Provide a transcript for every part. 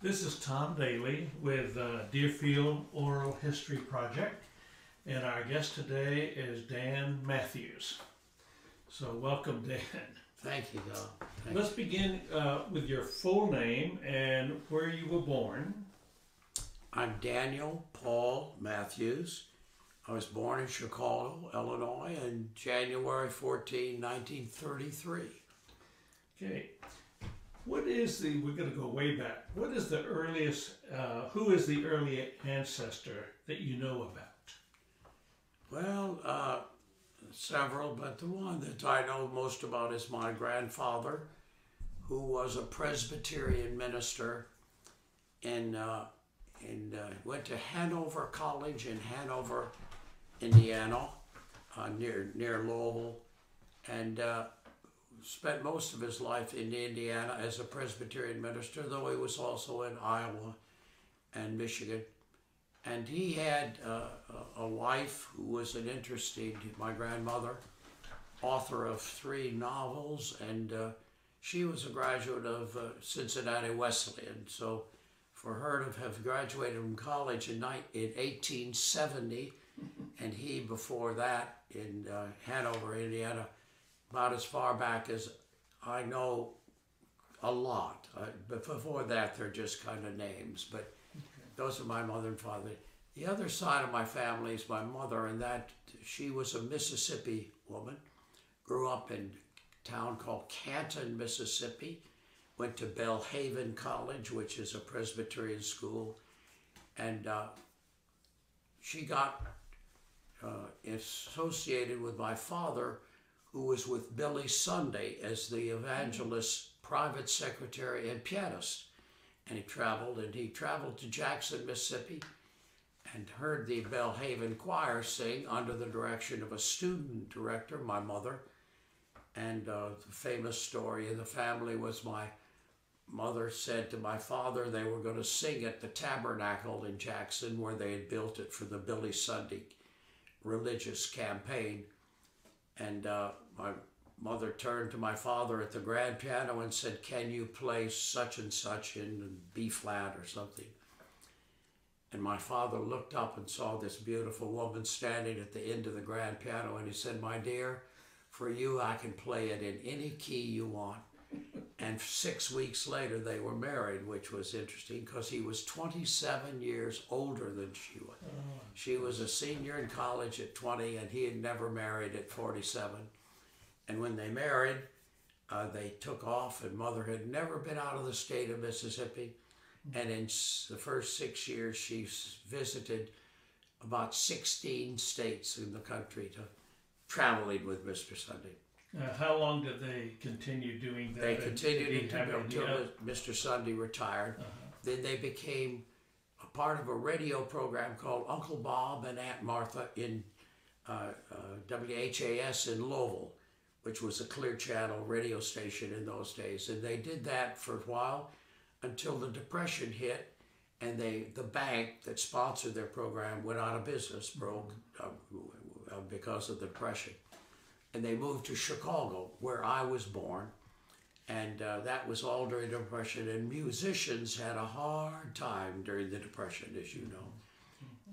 This is Tom Daly with uh, Deerfield Oral History Project, and our guest today is Dan Matthews. So, welcome, Dan. Thank you, Don. Thank Let's begin uh, with your full name and where you were born. I'm Daniel Paul Matthews. I was born in Chicago, Illinois, on January 14, 1933. Okay. What is the, we're going to go way back. What is the earliest, uh, who is the early ancestor that you know about? Well, uh, several, but the one that I know most about is my grandfather, who was a Presbyterian minister and, uh, and uh, went to Hanover College in Hanover, Indiana, uh, near, near Louisville, and uh, spent most of his life in Indiana as a Presbyterian minister, though he was also in Iowa and Michigan. And he had uh, a wife who was an interesting, my grandmother, author of three novels, and uh, she was a graduate of uh, Cincinnati Wesleyan. So for her to have graduated from college in, in 1870, and he before that in uh, Hanover, Indiana, about as far back as I know a lot. Uh, but before that, they're just kind of names. But those are my mother and father. The other side of my family is my mother, and that she was a Mississippi woman. Grew up in a town called Canton, Mississippi. Went to Belhaven College, which is a Presbyterian school, and uh, she got uh, associated with my father, who was with Billy Sunday as the evangelist, private secretary, and pianist. And he traveled, and he traveled to Jackson, Mississippi, and heard the Belhaven Choir sing under the direction of a student director, my mother. And uh, the famous story in the family was my mother said to my father they were going to sing at the tabernacle in Jackson, where they had built it for the Billy Sunday religious campaign. And uh, my mother turned to my father at the grand piano and said, Can you play such and such in B flat or something? And my father looked up and saw this beautiful woman standing at the end of the grand piano and he said, My dear, for you, I can play it in any key you want. And six weeks later, they were married, which was interesting because he was 27 years older than she was. Oh. She was a senior in college at 20, and he had never married at 47. And when they married, uh, they took off, and mother had never been out of the state of Mississippi. And in the first six years, she visited about 16 states in the country to traveling with Mr. Sunday. Uh, how long did they continue doing that? They continued until, until Mr. Sunday retired. Uh-huh. Then they became a part of a radio program called Uncle Bob and Aunt Martha in uh, uh, WHAS in Louisville, which was a clear channel radio station in those days. And they did that for a while until the Depression hit, and they the bank that sponsored their program went out of business, broke uh, uh, because of the Depression. And they moved to Chicago, where I was born and uh, that was all during the Depression. And musicians had a hard time during the Depression, as you know.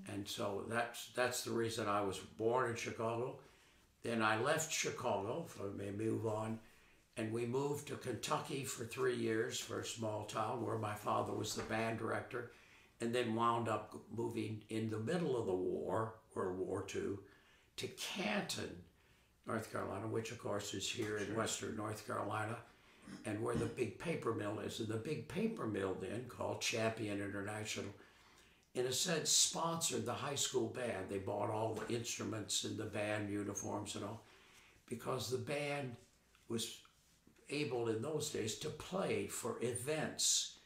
And so that's that's the reason I was born in Chicago. Then I left Chicago, for may move on, and we moved to Kentucky for three years for a small town where my father was the band director, and then wound up moving in the middle of the war, World War II, to Canton, North Carolina, which of course is here in western North Carolina and where the big paper mill is. And the big paper mill then, called Champion International, in a sense sponsored the high school band. They bought all the instruments and the band uniforms and all, because the band was able in those days to play for events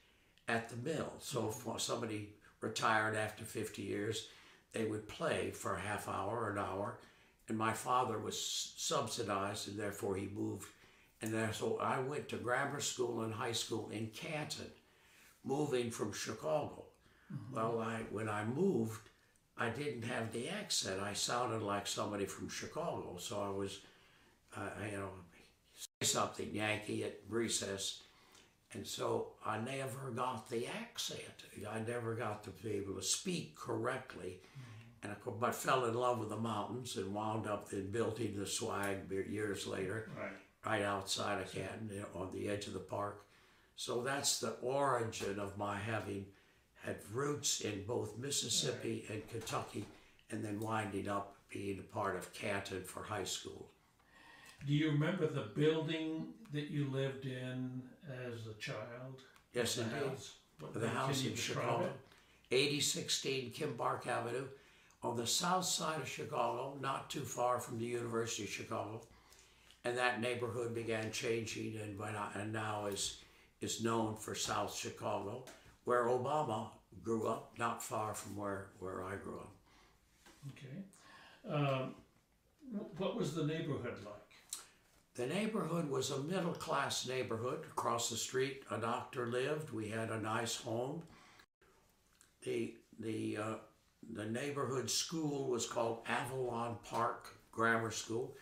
at the mill. So mm-hmm. if somebody retired after 50 years, they would play for a half hour or an hour. And my father was subsidized, and therefore he moved and then, so I went to grammar school and high school in Canton, moving from Chicago. Well, I when I moved, I didn't have the accent. I sounded like somebody from Chicago, so I was, uh, you know, say something Yankee at recess, And so I never got the accent. I never got to be able to speak correctly. And of course, but fell in love with the mountains and wound up in building the swag years later, Right. right outside of Canton, you know, on the edge of the park. So that's the origin of my having had roots in both Mississippi and Kentucky, and then winding up being a part of Canton for high school. Do you remember the building that you lived in as a child? Yes, The indeed. house? What- The house in Chicago, it? 8016 Kimbark Avenue, on the south side of Chicago, not too far from the University of Chicago. And that neighborhood began changing and went out, and now is is known for South Chicago, where Obama grew up, not far from where, where I grew up. Okay. Um, what was the neighborhood like? The neighborhood was a middle class neighborhood. Across the street, a doctor lived. We had a nice home. The the uh, the neighborhood school was called Avalon Park Grammar School.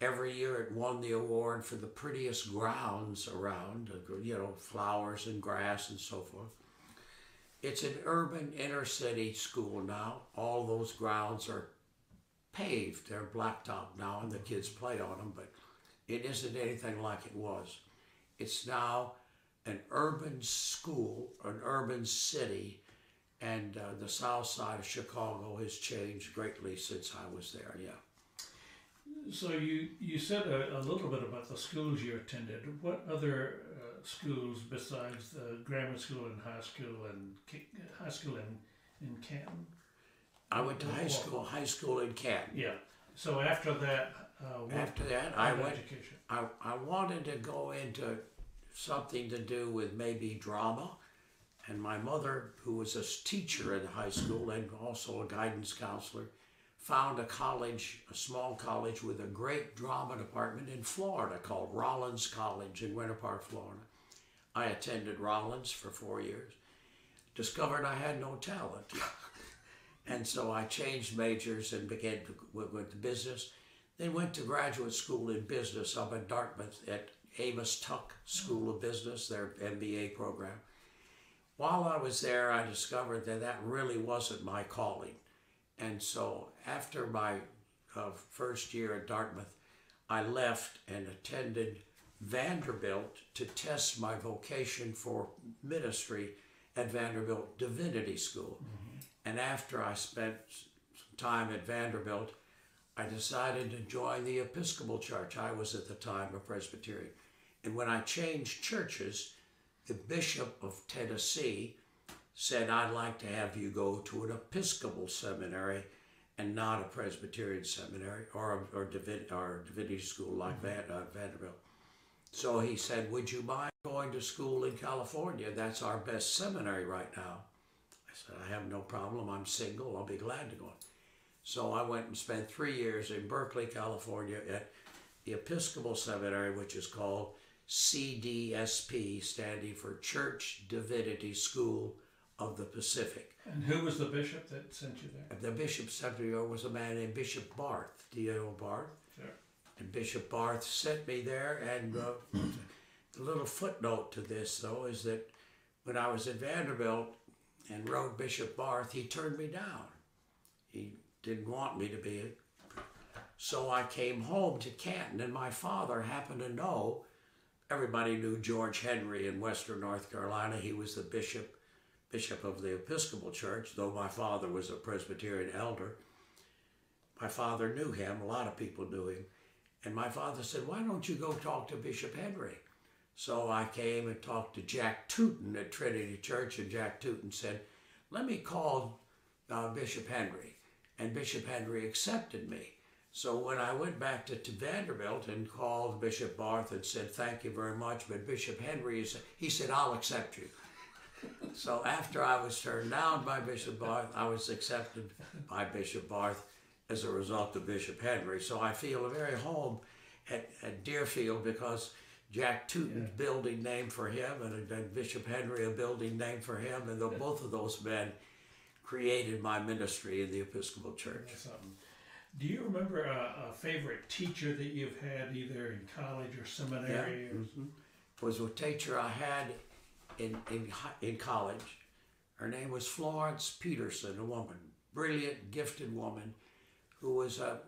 Every year, it won the award for the prettiest grounds around. You know, flowers and grass and so forth. It's an urban inner city school now. All those grounds are paved. They're blacktop now, and the kids play on them. But it isn't anything like it was. It's now an urban school, an urban city, and uh, the south side of Chicago has changed greatly since I was there. Yeah. So you, you said a, a little bit about the schools you attended. What other uh, schools besides the grammar school and high school and Ki- high school in, in Canton? I went to high school, high school in Canton. Yeah. So after that, uh, what After that, I kind of went. education? I, I wanted to go into something to do with maybe drama. And my mother, who was a teacher in high school and also a guidance counselor, found a college, a small college with a great drama department in Florida called Rollins College in Winter Park, Florida. I attended Rollins for four years, discovered I had no talent. and so I changed majors and began to went, went to business. Then went to graduate school in business up in Dartmouth at Amos Tuck School of Business, their MBA program. While I was there, I discovered that that really wasn't my calling. And so after my uh, first year at Dartmouth, I left and attended Vanderbilt to test my vocation for ministry at Vanderbilt Divinity School. And after I spent some time at Vanderbilt, I decided to join the Episcopal Church. I was at the time a Presbyterian. And when I changed churches, the Bishop of Tennessee said, I'd like to have you go to an Episcopal seminary and not a Presbyterian seminary or, or, or divinity school like Van, uh, Vanderbilt. So he said, Would you mind going to school in California? That's our best seminary right now. I said, I have no problem. I'm single. I'll be glad to go. So I went and spent three years in Berkeley, California at the Episcopal Seminary, which is called CDSP, standing for Church Divinity School of the Pacific. And who was the bishop that sent you there? The bishop secretary was a man named Bishop Barth, D.O. Barth. And Bishop Barth sent me there. And uh, the little footnote to this, though, is that when I was at Vanderbilt and wrote Bishop Barth, he turned me down. He didn't want me to be. So I came home to Canton, and my father happened to know. Everybody knew George Henry in Western North Carolina. He was the bishop, bishop of the Episcopal Church, though my father was a Presbyterian elder. My father knew him. A lot of people knew him. And my father said, Why don't you go talk to Bishop Henry? So I came and talked to Jack Tootin at Trinity Church, and Jack Tootin said, Let me call uh, Bishop Henry. And Bishop Henry accepted me. So when I went back to, to Vanderbilt and called Bishop Barth and said, Thank you very much, but Bishop Henry, is, he said, I'll accept you. so after I was turned down by Bishop Barth, I was accepted by Bishop Barth as a result of Bishop Henry. So I feel a very home at, at Deerfield because Jack Tootin's building named for him and, and Bishop Henry a building named for him, and the, both of those men created my ministry in the Episcopal Church. Do you remember a, a favorite teacher that you've had either in college or seminary? Or, Mhm. was a teacher I had in, in, in college. Her name was Florence Peterson, a woman, brilliant, gifted woman, who was a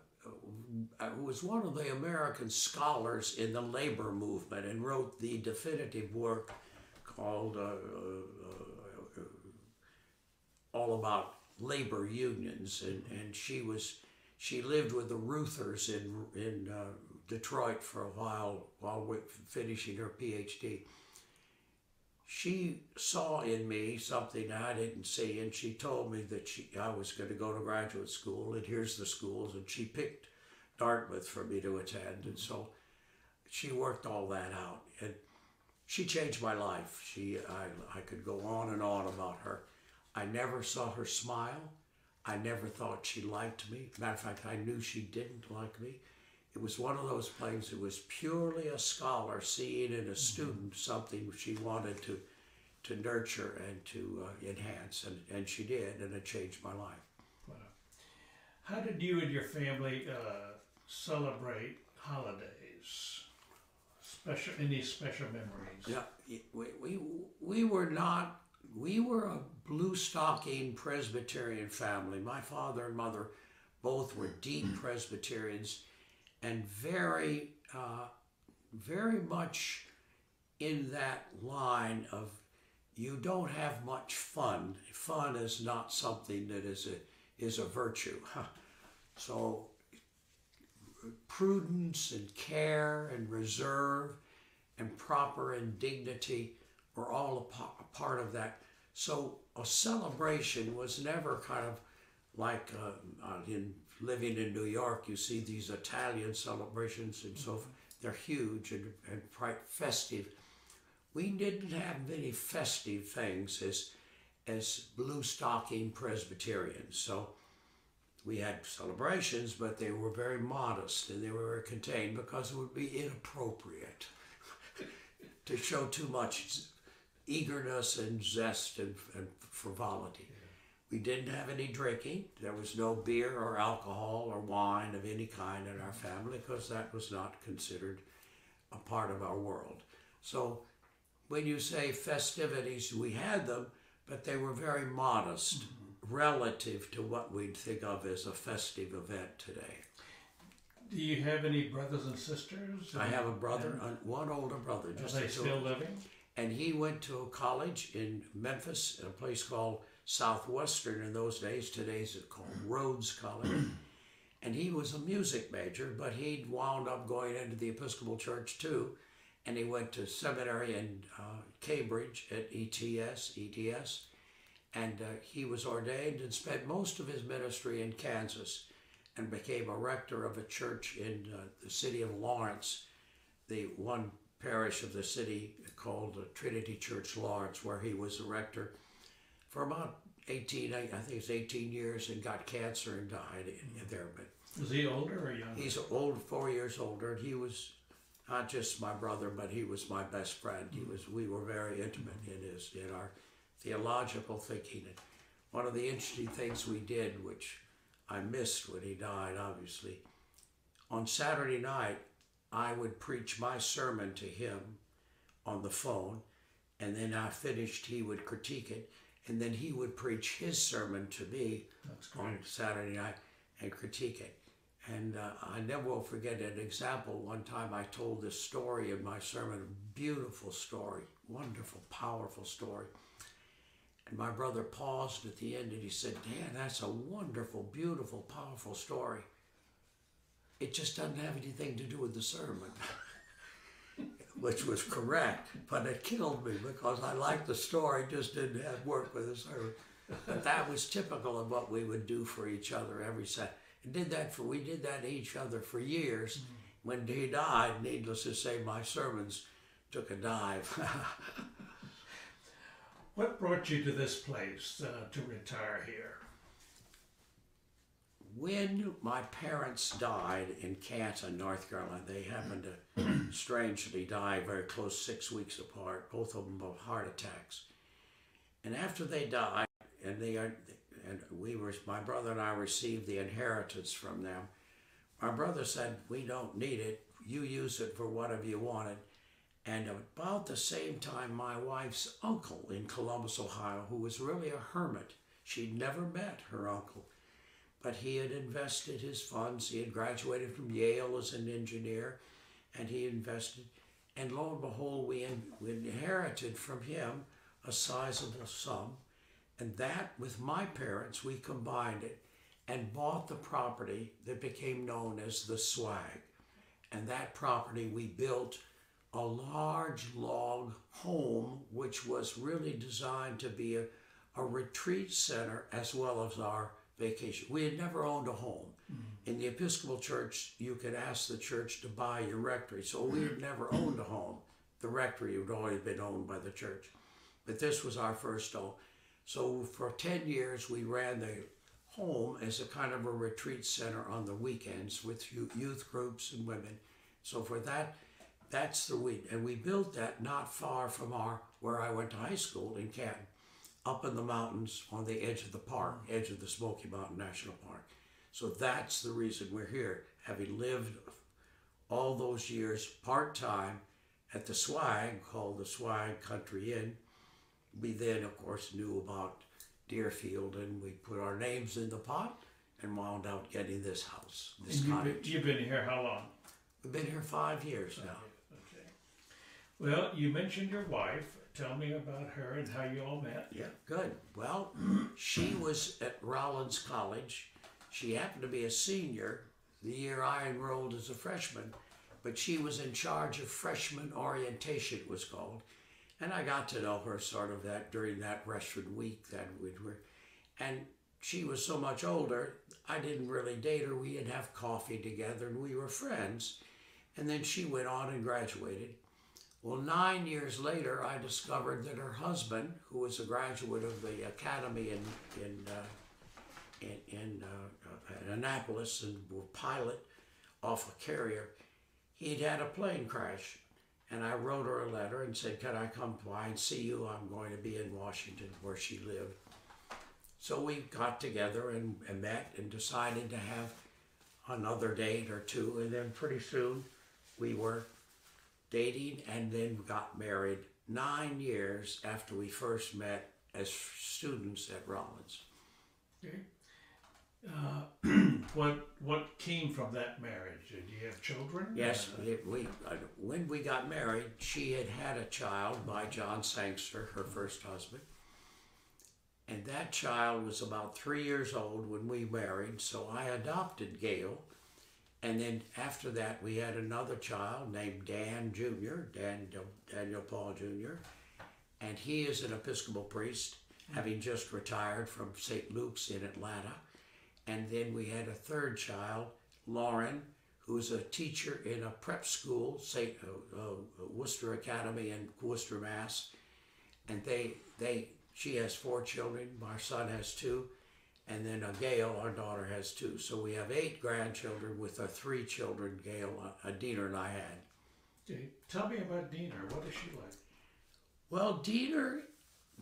uh, who was one of the American scholars in the labor movement and wrote the definitive work called uh, uh, uh, all about labor unions and, and she was she lived with the Reuthers in in uh, Detroit for a while while finishing her PhD. She saw in me something I didn't see, and she told me that she I was going to go to graduate school, and here's the schools, and she picked Dartmouth for me to attend, and so she worked all that out, and she changed my life. She I I could go on and on about her. I never saw her smile. I never thought she liked me. Matter of fact, I knew she didn't like me. It was one of those things. It was purely a scholar seeing in a student something she wanted to to nurture and to uh, enhance, and, and she did, and it changed my life. Wow. How did you and your family uh, celebrate holidays? Special, any special memories? Yeah, we, we, we were not, we were a blue stocking Presbyterian family. My father and mother both were deep Presbyterians and very, uh, very much in that line of you don't have much fun. Fun is not something that is a, is a virtue. So prudence and care and reserve and proper and dignity were all a, part of that. So a celebration was never kind of like uh, uh, in living in New York, you see these Italian celebrations and so forth. They're huge and, and quite festive. We didn't have many festive things as as blue stocking Presbyterians. So we had celebrations, but they were very modest and they were very contained because it would be inappropriate to show too much eagerness and zest and, and frivolity. We didn't have any drinking. There was no beer or alcohol or wine of any kind in our family because that was not considered a part of our world. So when you say festivities, we had them, but they were very modest relative to what we'd think of as a festive event today. Do you have any brothers and sisters? I have a brother, uh, one older brother, Are just they still living? and he went to a college in Memphis, at a place called Southwestern in those days. Today's it called Rhodes College. and he was a music major, but he'd wound up going into the Episcopal Church too. And he went to seminary in uh, Cambridge at ETS, ETS. And uh, he was ordained and spent most of his ministry in Kansas and became a rector of a church in uh, the city of Lawrence, the one parish of the city called uh, Trinity Church Lawrence, where he was a rector for about 18, I I think it's 18 years, and got cancer and died in, in there. But is he older or younger? he's old, four years older, and he was not just my brother, but he was my best friend. He mm. was. We were very intimate in his in our theological thinking. And one of the interesting things we did, which I missed when he died, obviously, on Saturday night, I would preach my sermon to him on the phone, and then I finished, he would critique it, and then he would preach his sermon to me on. Saturday night and critique it. And uh, I never will forget an example. One time I told this story in my sermon, a beautiful story, wonderful, powerful story. And my brother paused at the end and he said, Dan, that's a wonderful, beautiful, powerful story. It just doesn't have anything to do with the sermon. Which was correct, but it killed me because I liked the story, just didn't have work with the sermon. But that was typical of what we would do for each other every Saturday. And did that for we did that each other for years. When he died, needless to say, my sermons took a dive. What brought you to this place uh, to retire here? When my parents died in Canton, North Carolina, they happened to strangely die very close, six weeks apart, both of them of heart attacks. And after they died, and they are, and we were, my brother and I received the inheritance from them. My brother said, "We don't need it. You use it for whatever you wanted." And about the same time, my wife's uncle in Columbus, Ohio, who was really a hermit, she'd never met her uncle, but he had invested his funds. He had graduated from Yale as an engineer, and he invested. And lo and behold, we, in, we inherited from him a sizable sum. And that, with my parents, we combined it and bought the property that became known as the Swag. And that property we built a large log home, which was really designed to be a, a retreat center as well as our vacation. We had never owned a home. Mm-hmm. In the Episcopal Church, you could ask the church to buy your rectory. So we had never mm-hmm. owned a home. The rectory had always been owned by the church. But this was our first home. So for 10 years, we ran the home as a kind of a retreat center on the weekends with youth groups and women. So for that, that's the week. And we built that not far from our where I went to high school in Canton, up in the mountains on the edge of the park, edge of the Smoky Mountain National Park. So that's the reason we're here, having lived all those years part time at the Swag, called the Swag Country Inn. We then, of course, knew about Deerfield and we put our names in the pot and wound up getting this house, this And you've been, cottage. you've been here how long? We've been here five years now. Okay. Well, you mentioned your wife. Tell me about her and how you all met. Yeah, good. Well, she was at Rollins College. She happened to be a senior the year I enrolled as a freshman, but she was in charge of freshman orientation, it was called. And I got to know her sort of that during that freshman week that we were. And she was so much older, I didn't really date her. We'd have coffee together and we were friends. And then she went on and graduated. Well, nine years later, I discovered that her husband, who was a graduate of the academy in in uh, in, in uh, uh, Annapolis and was pilot off a carrier, he'd had a plane crash, and I wrote her a letter and said, "Can I come by and see you? I'm going to be in Washington, where she lived." So we got together and, and met and decided to have another date or two, and then pretty soon we were dating and then got married nine years after we first met as students at Rollins. Okay. Uh, what what came from that marriage? Did you have children? Yes, Uh, we, we, uh, when we got married, she had had a child by John Sangster, her first husband. And that child was about three years old when we married, so I adopted Gail. And then after that, we had another child named Dan Jr., Dan, Daniel Paul Jr., and he is an Episcopal priest, having just retired from St. Luke's in Atlanta. And then we had a third child, Lauren, who's a teacher in a prep school, St. Uh, uh, Worcester Academy in Worcester, Mass. And they, they, she has four children. My son has two, and then uh, Gail, our daughter, has two. So we have eight grandchildren with our three children. Gail, uh, Deener, and I had. okay. Tell me about Deener. What is she like? Well, Deener,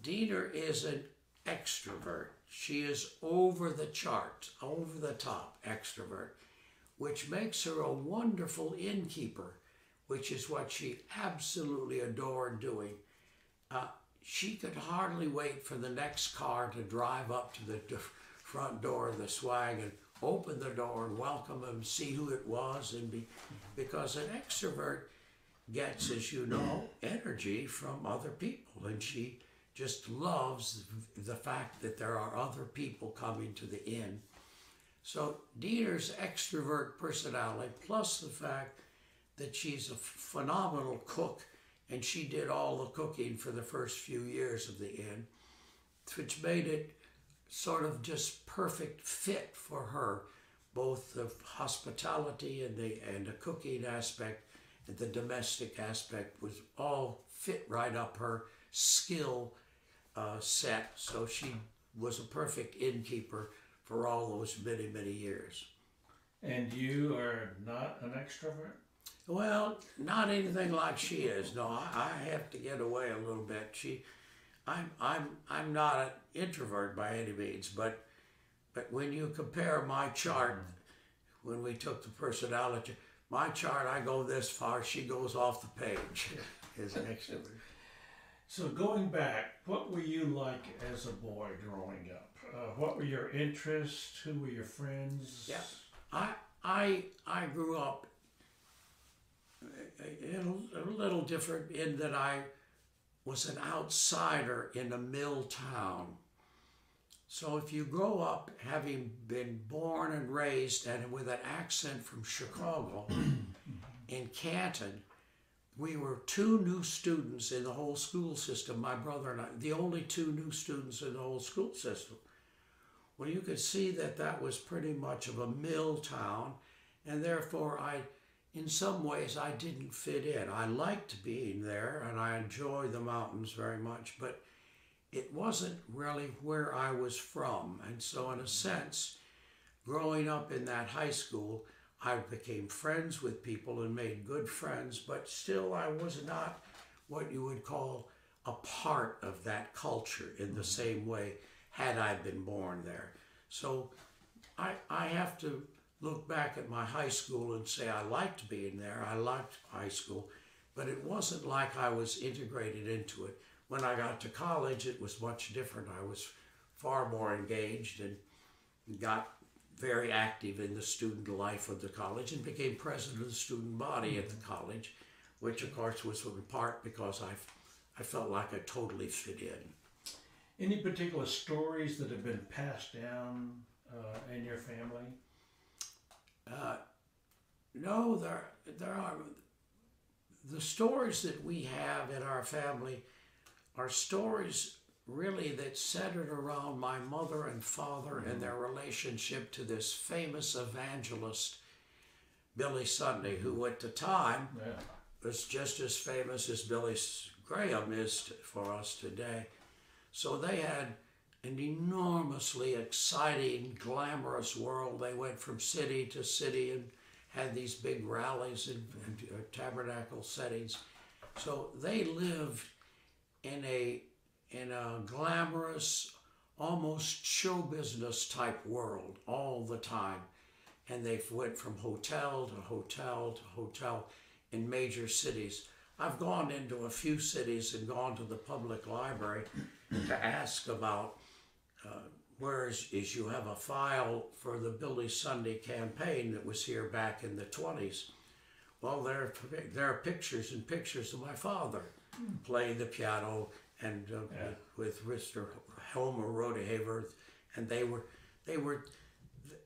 Deener is an extrovert. She is over the chart, over the top extrovert, which makes her a wonderful innkeeper, which is what she absolutely adored doing. Uh, she could hardly wait for the next car to drive up to the front door of the swag and open the door and welcome him, see who it was, and be because an extrovert gets, as you know, energy from other people, and she just loves the fact that there are other people coming to the inn. So Deener's extrovert personality, plus the fact that she's a phenomenal cook, and she did all the cooking for the first few years of the inn, which made it sort of just perfect fit for her, both the hospitality and the and the cooking aspect and the domestic aspect was all fit right up her skill uh, set. So she was a perfect innkeeper for all those many many years. And you are not an extrovert? Well, not anything like she is. No, I, I have to get away a little bit. She, I'm, I'm, I'm not an introvert by any means, but, but when you compare my chart, when we took the personality, my chart, I go this far, she goes off the page. an extrovert. So going back, what were you like as a boy growing up? Uh, what were your interests? Who were your friends? Yeah. I I I grew up a, a little different in that I was an outsider in a mill town. So if you grow up having been born and raised and with an accent from Chicago in Canton, we were two new students in the whole school system, my brother and I, the only two new students in the whole school system. Well, you could see that that was pretty much of a mill town, and therefore I, in some ways, I didn't fit in. I liked being there, and I enjoy the mountains very much, but it wasn't really where I was from. And so, in a sense, growing up in that high school, I became friends with people and made good friends, but still I was not what you would call a part of that culture in the mm-hmm. same way had I been born there. So I, I have to look back at my high school and say I liked being there. I liked high school, but it wasn't like I was integrated into it. When I got to college, it was much different. I was far more engaged and got very active in the student life of the college and became president of the student body at the college, which of course was in part because I, I felt like I totally fit in. Any particular stories that have been passed down uh, in your family? Uh, no, there there are the stories that we have in our family are stories really that centered around my mother and father and their relationship to this famous evangelist Billy Sunday, who at the time Yeah. was just as famous as Billy Graham is for us today. So they had an enormously exciting, glamorous world. They went from city to city and had these big rallies and, and uh, tabernacle settings. So they lived in a in a glamorous, almost show business type world all the time. And they went from hotel to hotel to hotel in major cities. I've gone into a few cities and gone to the public library to ask about uh, where is, you have a file for the Billy Sunday campaign that was here back in the 20s. Well, there, there are pictures and pictures of my father playing the piano and uh, Yeah. with Mr. Homer Rodeheaver, and they were they were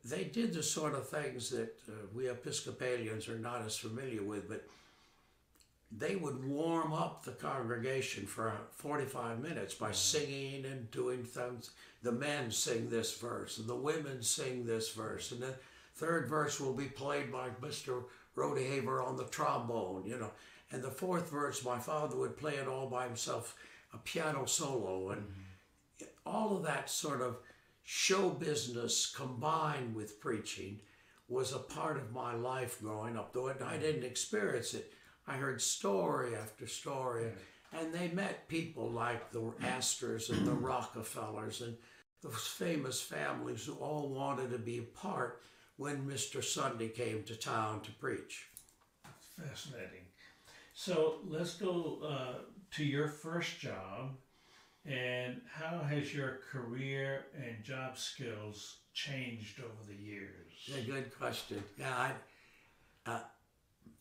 they did the sort of things that uh, we Episcopalians are not as familiar with, but they would warm up the congregation for 45 minutes by singing and doing things. The men sing this verse, and the women sing this verse, and the third verse will be played by Mr. Rodeheaver on the trombone, you know. And the fourth verse, my father would play it all by himself, a piano solo, and mm-hmm. all of that sort of show business combined with preaching was a part of my life growing up. Though I mm-hmm. didn't experience it, I heard story after story, and they met people like the Astors and the Rockefellers and those famous families who all wanted to be a part when Mr. Sunday came to town to preach. Fascinating. So let's go uh, to your first job and how has your career and job skills changed over the years? A good question. Yeah, I, uh,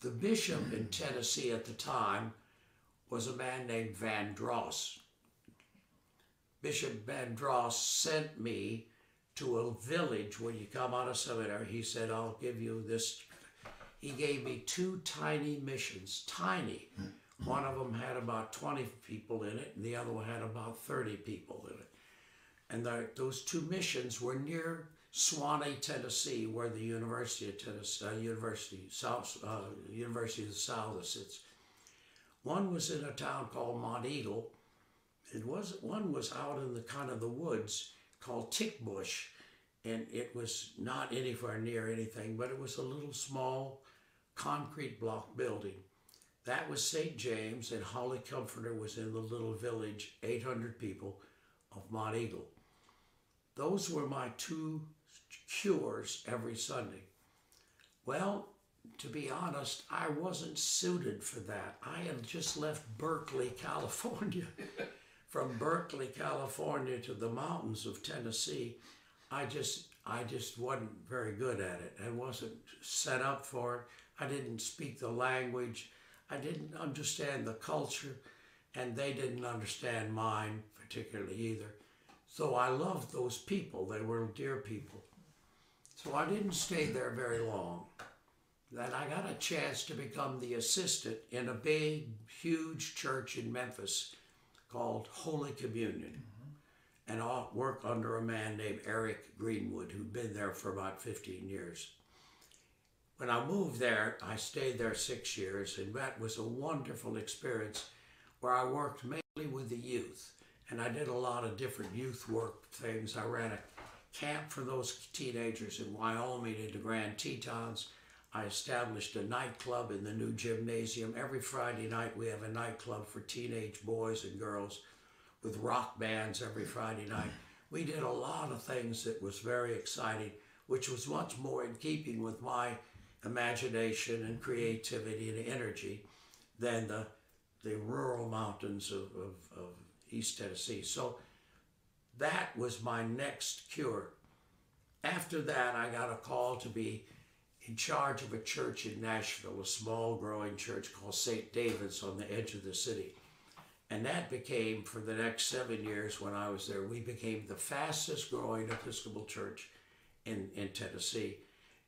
the bishop in Tennessee at the time was a man named Vander Horst. Bishop Vander Horst sent me to a village when you come out of seminary. He said, I'll give you this. He gave me two tiny missions, tiny. One of them had about 20 people in it, and the other one had about 30 people in it. And the, those two missions were near Sewanee, Tennessee, where the University of Tennessee, uh, University South, uh, University of the South sits. One was in a town called Monteagle. It was one was out in the kind of the woods called Tick Bush, and it was not anywhere near anything, but it was a little small concrete block building. That was St. James, and Holy Comforter was in the little village, 800 people, of Monteagle. Those were my two cures every Sunday. Well, to be honest, I wasn't suited for that. I had just left Berkeley, California. From Berkeley, California to the mountains of Tennessee, I just I just wasn't very good at it. I wasn't set up for it. I didn't speak the language. I didn't understand the culture, and they didn't understand mine particularly either. So I loved those people. They were dear people. So I didn't stay there very long. Then I got a chance to become the assistant in a big, huge church in Memphis called Holy Communion. Mm-hmm. And I work under a man named Eric Greenwood, who'd been there for about 15 years. When I moved there, I stayed there six years, and that was a wonderful experience where I worked mainly with the youth. And I did a lot of different youth work things. I ran a camp for those teenagers in Wyoming in the Grand Tetons. I established a nightclub in the new gymnasium. Every Friday night, we have a nightclub for teenage boys and girls with rock bands every Friday night. We did a lot of things that was very exciting, which was much more in keeping with my imagination and creativity and energy than the, the rural mountains of, of, of East Tennessee. So that was my next cure. After that, I got a call to be in charge of a church in Nashville, a small growing church called St. David's on the edge of the city. And that became, for the next seven years when I was there, we became the fastest growing Episcopal church in, in Tennessee.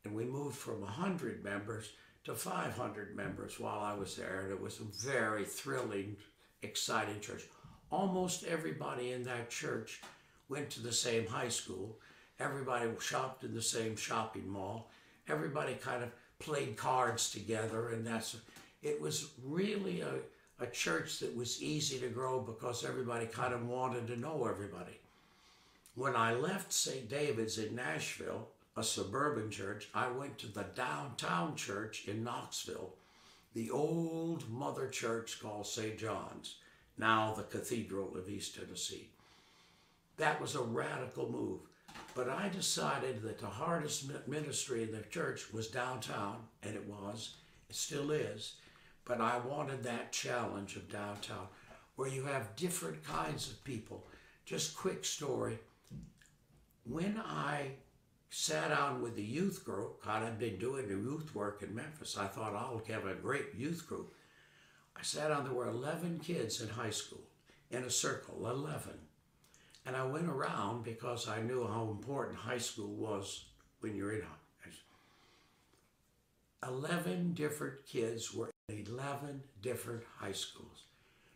And we moved from 100 members to 500 members while I was there. And it was a very thrilling, exciting church. Almost everybody in that church went to the same high school. Everybody shopped in the same shopping mall. Everybody kind of played cards together. And that's, it was really a, a church that was easy to grow because everybody kind of wanted to know everybody. When I left St. David's in Nashville, a suburban church, I went to the downtown church in Knoxville, the old mother church called St. John's, now the Cathedral of East Tennessee. That was a radical move. But I decided that the hardest ministry in the church was downtown, and it was, it still is. But I wanted that challenge of downtown where you have different kinds of people. Just quick story. When I sat down with the youth group, God, I'd been doing the youth work in Memphis. I thought I'll have a great youth group. I sat down, there were 11 kids in high school in a circle, 11. And I went around because I knew how important high school was when you're in high 11 different kids were in 11 different high schools.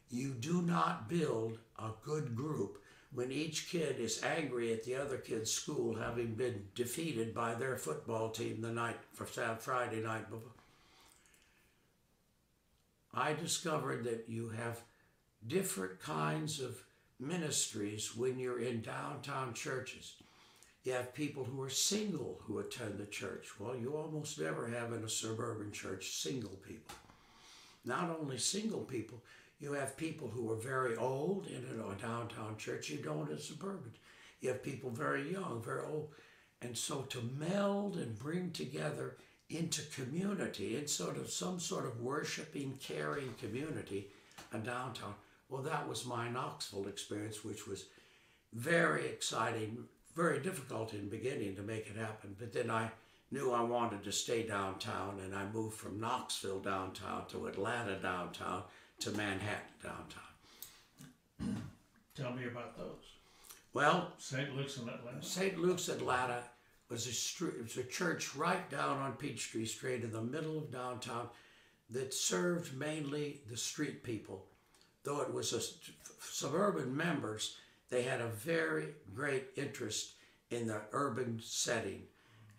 You do not build a good group when each kid is angry at the other kid's school having been defeated by their football team the night for Friday night before. I discovered that you have different kinds of ministries when you're in downtown churches. You have people who are single who attend the church. Well, you almost never have in a suburban church single people. Not only single people, you have people who are very old in a downtown church. You don't in a suburban. You have people very young, very old. And so to meld and bring together into community, in sort of some sort of worshiping, caring community, a downtown. Well, that was my Knoxville experience, which was very exciting, very difficult in the beginning to make it happen. But then I knew I wanted to stay downtown, and I moved from Knoxville downtown to Atlanta downtown to Manhattan downtown. Tell me about those. Well, St. Luke's in Atlanta. St. Luke's Atlanta was a street, it was a church right down on Peachtree Street in the middle of downtown that served mainly the street people. Though it was a suburban members, they had a very great interest in the urban setting.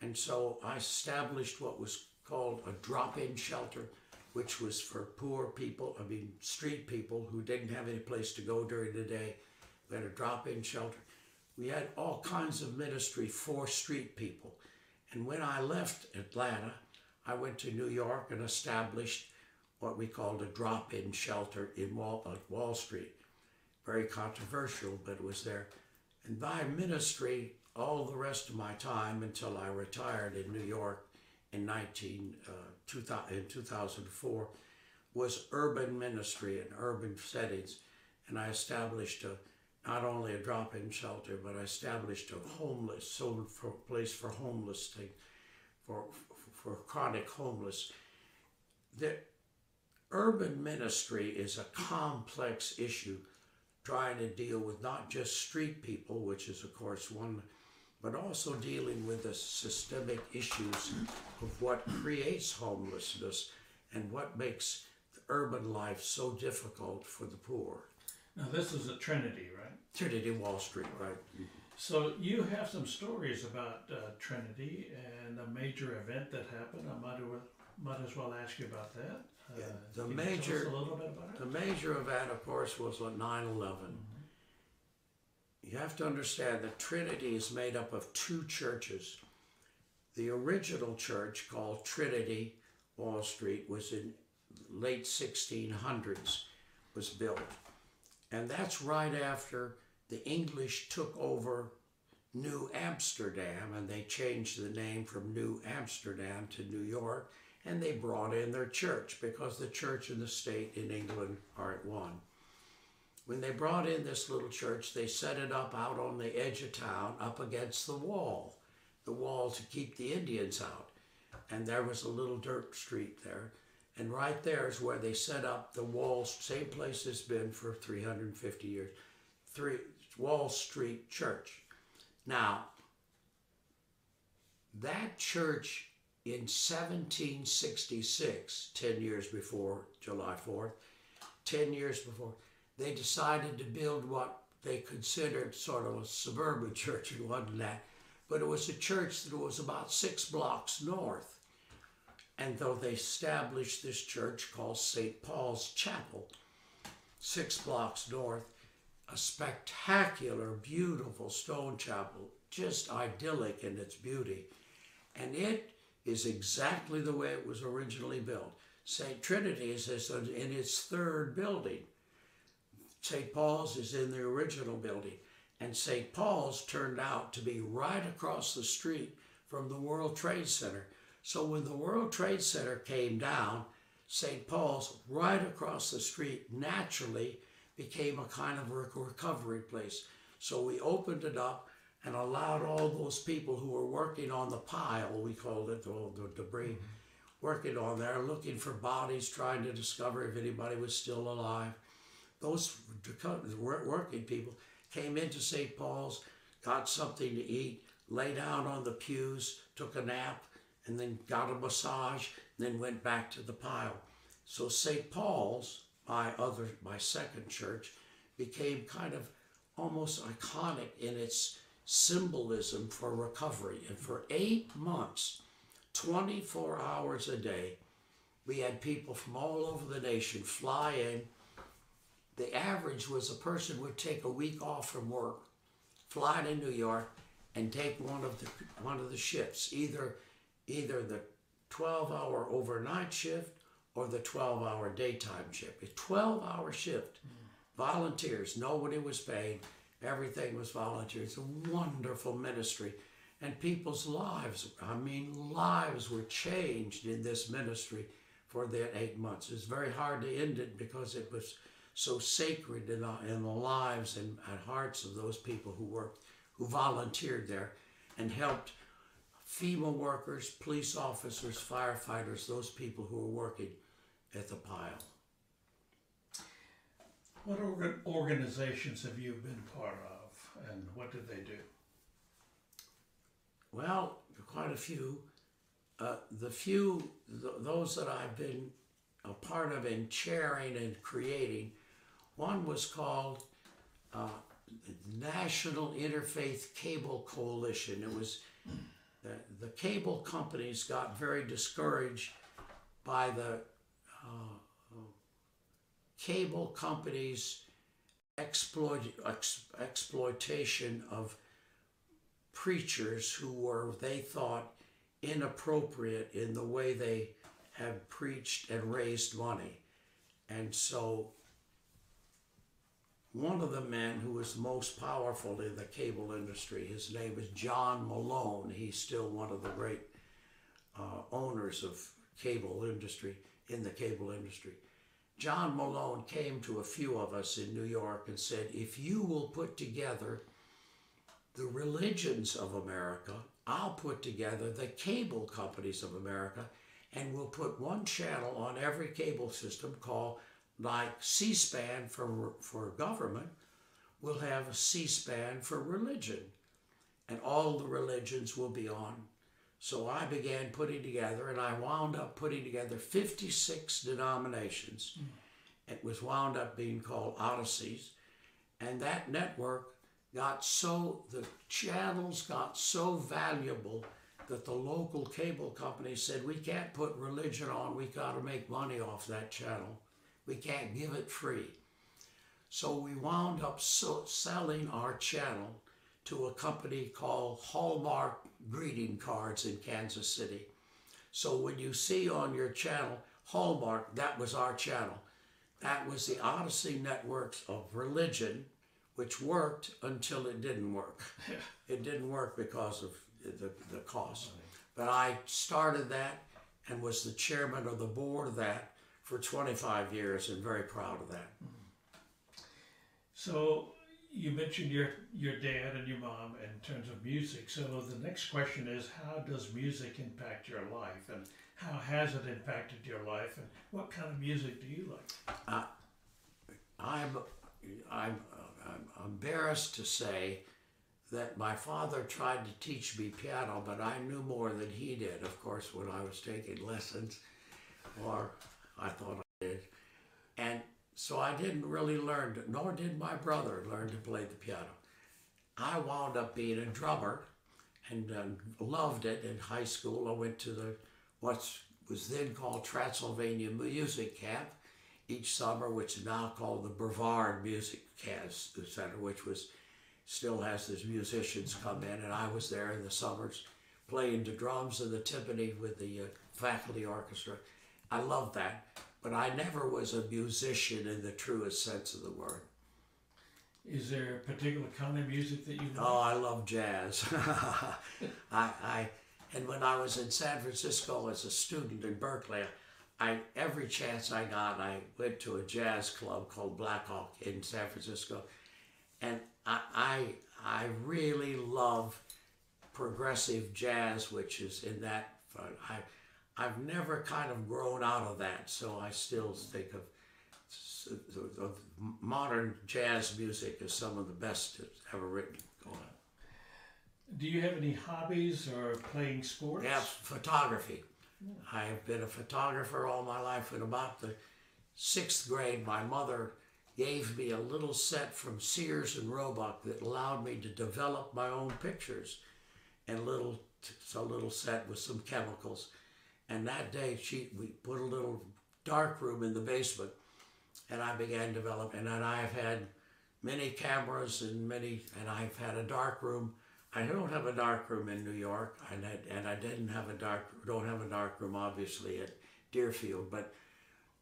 And so I established what was called a drop-in shelter, which was for poor people, I mean street people who didn't have any place to go during the day. We had a drop-in shelter. We had all kinds of ministry for street people. And when I left Atlanta, I went to New York and established what we called a drop-in shelter in Wall, uh, Wall Street. Very controversial, but it was there. And by ministry, all the rest of my time until I retired in New York in 19 uh, 2000, in 2004 was urban ministry in urban settings, and I established a not only a drop-in shelter, but I established a homeless so for place for homeless thing, for for chronic homeless. The urban ministry is a complex issue, trying to deal with not just street people, which is of course one, but also dealing with the systemic issues of what creates homelessness and what makes urban life so difficult for the poor. Now, this is a Trinity, right? Trinity Wall Street, right? So you have some stories about uh, Trinity and a major event that happened. I might, as- might as well ask you about that. Uh, Yeah, the can you tell us major- a little bit about it. The major event, of course, was on 9 11. You have to understand that Trinity is made up of two churches. The original church, called Trinity Wall Street, was in late 1600s, was built. And that's right after the English took over New Amsterdam and they changed the name from New Amsterdam to New York and they brought in their church because the church and the state in England are at one. When they brought in this little church, they set it up out on the edge of town, up against the wall, the wall to keep the Indians out. And there was a little dirt street there. And right there is where they set up the wall, same place it's been for 350 years, three, Wall Street Church. Now, that church in 1766, 10 years before July 4th, 10 years before, they decided to build what they considered sort of a suburban church. It wasn't that, but it was a church that was about six blocks north. And though they established this church called St. Paul's Chapel, six blocks north, a spectacular, beautiful stone chapel, just idyllic in its beauty. And it is exactly the way it was originally built. St. Trinity is in its third building. St. Paul's is in the original building. And St. Paul's turned out to be right across the street from the World Trade Center. So when the World Trade Center came down, St. Paul's, right across the street, naturally became a kind of rec- recovery place. So we opened it up and allowed all those people who were working on the pile, we called it, all the debris, mm-hmm. working on there, looking for bodies, trying to discover if anybody was still alive. Those wor- working people came into St. Paul's, got something to eat, lay down on the pews, took a nap, and then got a massage, and then went back to the pile. So St. Paul's, my other, my second church, became kind of almost iconic in its symbolism for recovery. And for eight months, 24 hours a day, we had people from all over the nation fly in. The average was a person would take a week off from work, fly to New York, and take one of the one of the shifts, either either the 12-hour overnight shift or the 12-hour daytime shift. A 12-hour shift, volunteers, nobody was paid, everything was volunteer. It's a wonderful ministry, and people's lives, I mean, lives were changed in this ministry for that eight months. It's very hard to end it because it was so sacred in the, in the lives and, and hearts of those people who worked, who volunteered there and helped FEMA workers, police officers, firefighters, those people who were working at the pile. What organ- organizations have you been part of, and what did they do? Well, quite a few. Uh, the few, th- those that I've been a part of in chairing and creating, one was called uh, National Interfaith Cable Coalition. It was the, the cable companies got very discouraged by the cable companies' exploit, ex, exploitation of preachers who were, they thought, inappropriate in the way they had preached and raised money. And so, one of the men who was most powerful in the cable industry, his name is John Malone. He's still one of the great uh, owners of cable industry in the cable industry. John Malone came to a few of us in New York and said, if you will put together the religions of America, I'll put together the cable companies of America, and we'll put one channel on every cable system called like C-SPAN for, for government, we'll have a C-SPAN for religion. And all the religions will be on. So I began putting together, and I wound up putting together 56 denominations. Hmm. It was wound up being called Odysseys. And that network got so, the channels got so valuable that the local cable company said, we can't put religion on, we got to make money off that channel. We can't give it free. So we wound up so selling our channel to a company called Hallmark Greeting Cards in Kansas City. So when you see on your channel Hallmark, that was our channel. That was the Odyssey networks of religion, which worked until it didn't work. It didn't work because of the, the cost. But I started that and was the chairman of the board of that for 25 years and very proud of that. Mm-hmm. So you mentioned your your dad and your mom in terms of music. So the next question is, how does music impact your life, and how has it impacted your life, and what kind of music do you like? I'm, I'm, I'm embarrassed to say that my father tried to teach me piano, but I knew more than he did, of course, when I was taking lessons, or I thought I did. And so I didn't really learn, nor did my brother learn to play the piano. I wound up being a drummer and um, loved it in high school. I went to the what was then called Transylvania Music Camp each summer, which is now called the Brevard Music Center, which was still has these musicians come in, and I was there in the summers playing the drums and the timpani with the uh, faculty orchestra. I loved that, but I never was a musician in the truest sense of the word. Is there a particular kind of music that you like? Oh, I love jazz. I, I, and when I was in San Francisco as a student in Berkeley, I every chance I got, I went to a jazz club called Blackhawk in San Francisco, and I, I, I really love progressive jazz, which is in that. I, I've never kind of grown out of that, so I still think of, of modern jazz music as some of the best that's ever written. Do you have any hobbies or playing sports? Yeah, photography. I have been a photographer all my life. In about the sixth grade, my mother gave me a little set from Sears and Roebuck that allowed me to develop my own pictures, and little a little set with some chemicals. And that day, she we put a little dark room in the basement, and I began developing. And I've had many cameras and many, and I've had a dark room. I don't have a dark room in New York, and I, and I didn't have a dark don't have a dark room obviously at Deerfield, but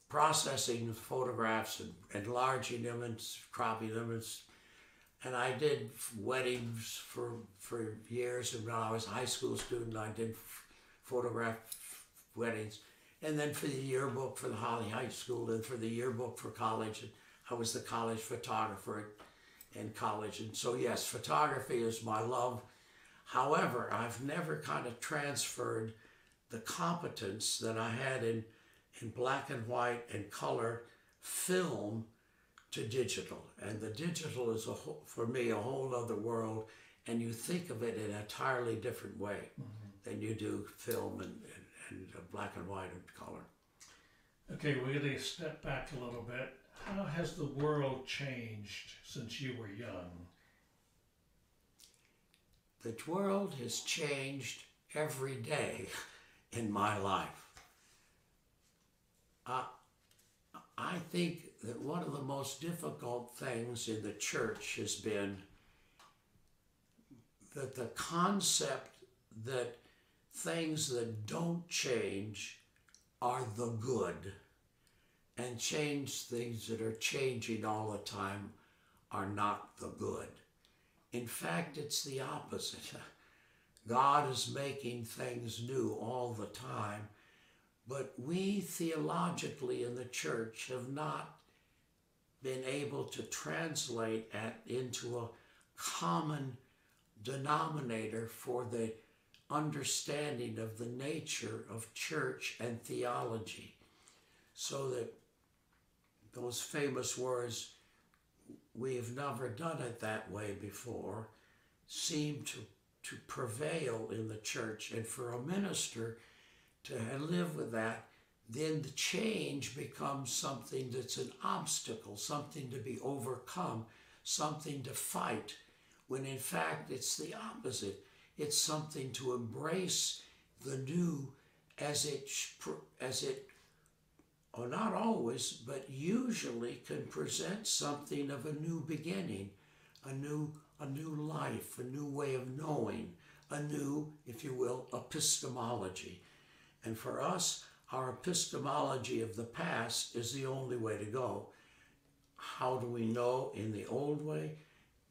processing photographs and enlarging them and cropping them and and I did weddings for for years. And when I was a high school student, I did photograph weddings. And then for the yearbook for the Holly High School and for the yearbook for college, and I was the college photographer in college. And so, yes, photography is my love. However, I've never kind of transferred the competence that I had in, in black and white and color film to digital. And the digital is, a whole, for me, a whole other world. And you think of it in an entirely different way mm-hmm. than you do film and, and, and black and white and color. Okay, we're going to step back a little bit. How has the world changed since you were young? The world has changed every day in my life. Uh, I think that one of the most difficult things in the church has been that the concept that things that don't change are the good and change things that are changing all the time are not the good. In fact, it's the opposite. God is making things new all the time. But we theologically in the church have not been able to translate that into a common denominator for the understanding of the nature of church and theology. So that those famous words, we have never done it that way before, seem to, to prevail in the church. And for a minister to live with that, then the change becomes something that's an obstacle, something to be overcome, something to fight, when in fact it's the opposite. It's something to embrace the new as it, as it, or not always, but usually can present something of a new beginning, a new, a new life, a new way of knowing, a new, if you will, epistemology. And for us, our epistemology of the past is the only way to go. How do we know in the old way?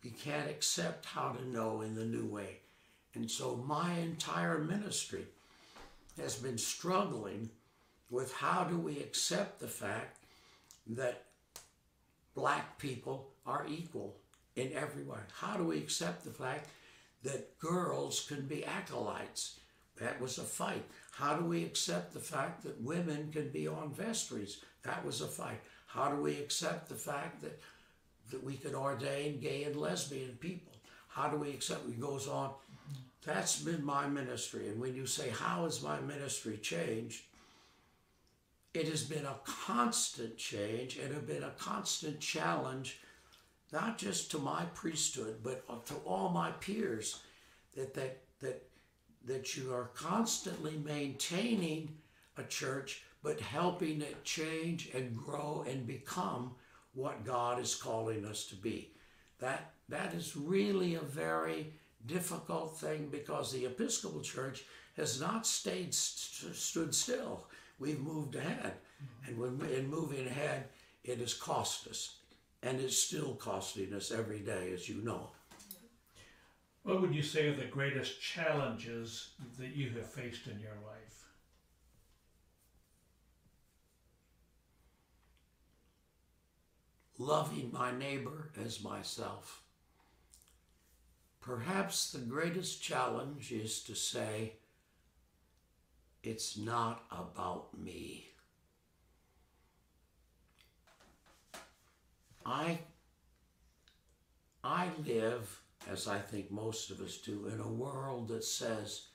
We can't accept how to know in the new way. And so my entire ministry has been struggling with how do we accept the fact that black people are equal in every way? How do we accept the fact that girls can be acolytes? That was a fight. How do we accept the fact that women can be on vestries? That was a fight. How do we accept the fact that, that we can ordain gay and lesbian people? How do we accept it goes on? That's been my ministry. And when you say, How has my ministry changed? It has been a constant change and have been a constant challenge, not just to my priesthood, but to all my peers, that that that that you are constantly maintaining a church, but helping it change and grow and become what God is calling us to be. That that is really a very difficult thing because the Episcopal Church has not stayed st- stood still. We've moved ahead, mm-hmm. and when in moving ahead, it has cost us, and it's still costing us every day, as you know. What would you say are the greatest challenges that you have faced in your life? Loving my neighbor as myself. Perhaps the greatest challenge is to say, it's not about me. I, I live as I think most of us do, in a world that says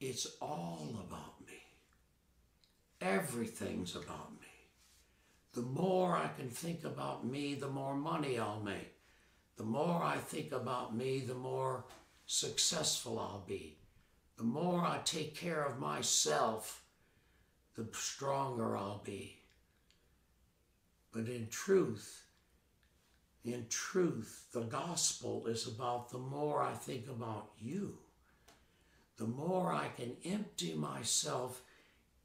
it's all about me. Everything's about me. The more I can think about me, the more money I'll make. The more I think about me, the more successful I'll be. The more I take care of myself, the stronger I'll be. But in truth, in truth, the gospel is about the more I think about you, the more I can empty myself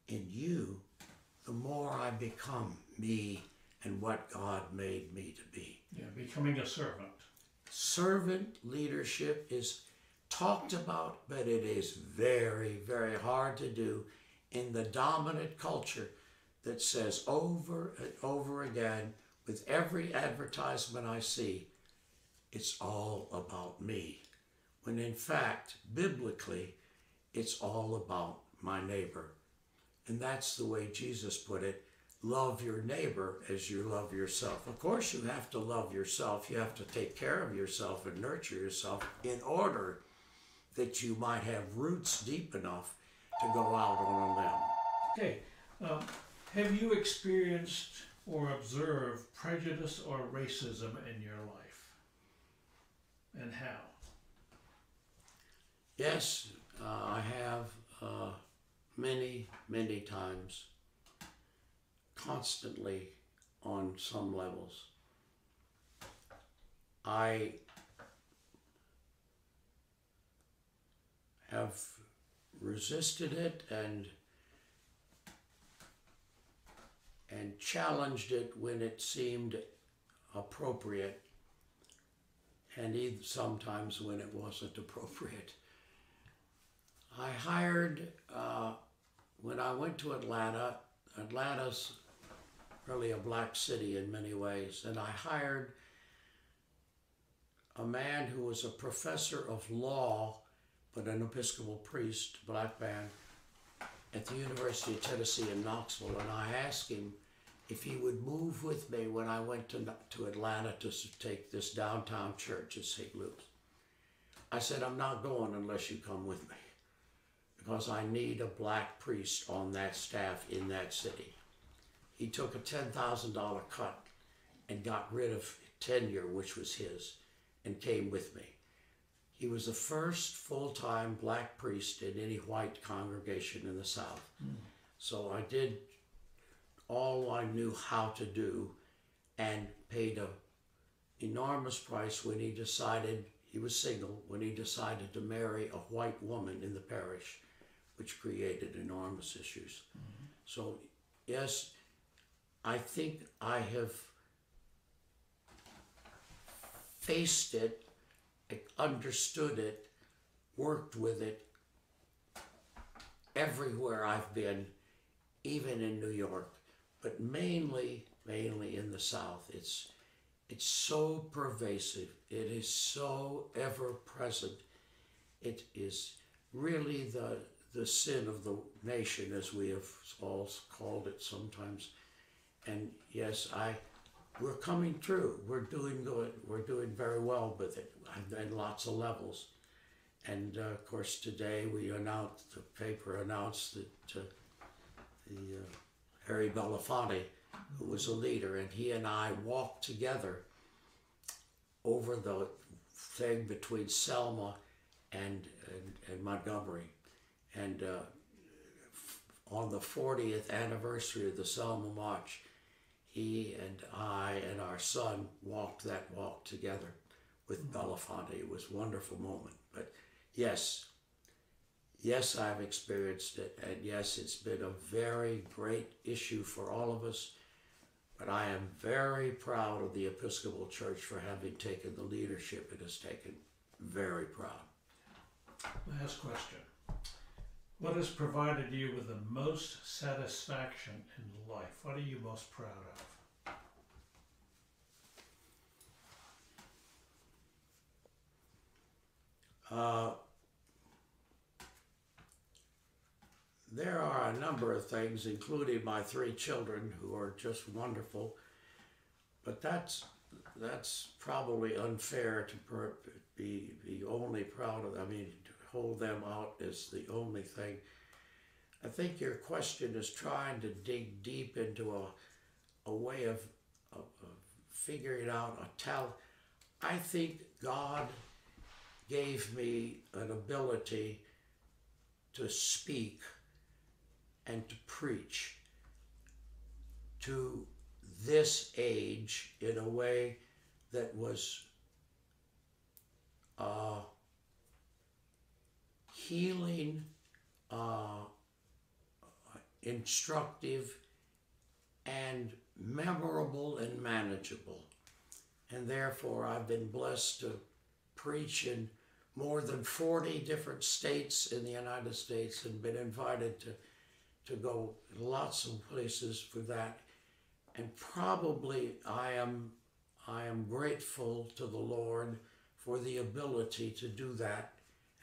in you, the more I become me and what God made me to be. Yeah, becoming a servant. Servant leadership is talked about, but it is very, very hard to do in the dominant culture that says over and over again, with every advertisement I see, it's all about me. When in fact, biblically, it's all about my neighbor. And that's the way Jesus put it love your neighbor as you love yourself. Of course, you have to love yourself. You have to take care of yourself and nurture yourself in order that you might have roots deep enough to go out on a limb. Okay. Um, have you experienced or observed prejudice or racism in your life? And how? Yes, uh, I have uh, many, many times, constantly on some levels. I have resisted it and and challenged it when it seemed appropriate, and even sometimes when it wasn't appropriate. I hired uh, when I went to Atlanta. Atlanta's really a black city in many ways, and I hired a man who was a professor of law, but an Episcopal priest, black man, at the University of Tennessee in Knoxville, and I asked him if he would move with me when I went to to Atlanta to take this downtown church at St. Luke's. I said, I'm not going unless you come with me because I need a black priest on that staff in that city. He took a $10,000 cut and got rid of tenure, which was his, and came with me. He was the first full time black priest in any white congregation in the South. Hmm. So I did all I knew how to do and paid an enormous price when he decided he was single when he decided to marry a white woman in the parish which created enormous issues hmm. so yes i think i have faced it understood it worked with it everywhere i've been even in new york but mainly mainly in the south it's it's so pervasive. It is so ever present. It is really the the sin of the nation, as we have all called it sometimes. And yes, I we're coming through. We're doing good. We're doing very well with it, and lots of levels. And uh, of course, today we announced the paper announced that uh, the uh, Harry Belafonte who was a leader, and he and I walked together over the thing between Selma and and, and Montgomery, and uh, on the 40th anniversary of the Selma March, he and I and our son walked that walk together with mm-hmm. Belafonte. It was a wonderful moment. But yes, yes, I've experienced it, and yes, it's been a very great issue for all of us. But I am very proud of the Episcopal Church for having taken the leadership it has taken. Very proud. Last question. What has provided you with the most satisfaction in life? What are you most proud of? Uh, there are a number of things, including my three children, who are just wonderful. But that's that's probably unfair to be be only proud of. I mean, hold them out as the only thing. I think your question is trying to dig deep into a a way of, of, of figuring out a talent. I think God gave me an ability to speak and to preach to this age in a way that was uh, healing, uh, instructive, and memorable and manageable. And therefore, I've been blessed to preach in more than 40 different states in the United States and been invited to, to go lots of places for that. And probably I am, I am grateful to the Lord for the ability to do that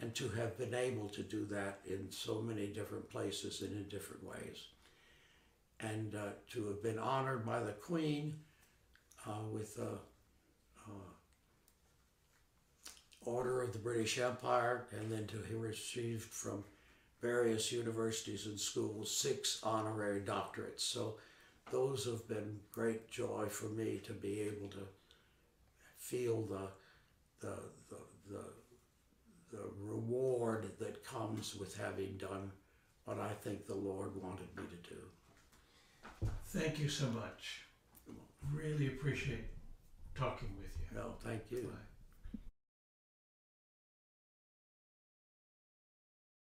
and to have been able to do that in so many different places and in different ways. And uh, to have been honored by the Queen uh, with a, Order of the British Empire, and then to have received from various universities and schools six honorary doctorates. So those have been great joy for me to be able to feel the the the the, the reward that comes with having done what I think the Lord wanted me to do. Thank you so much. Really appreciate talking with you. No, thank you. Bye.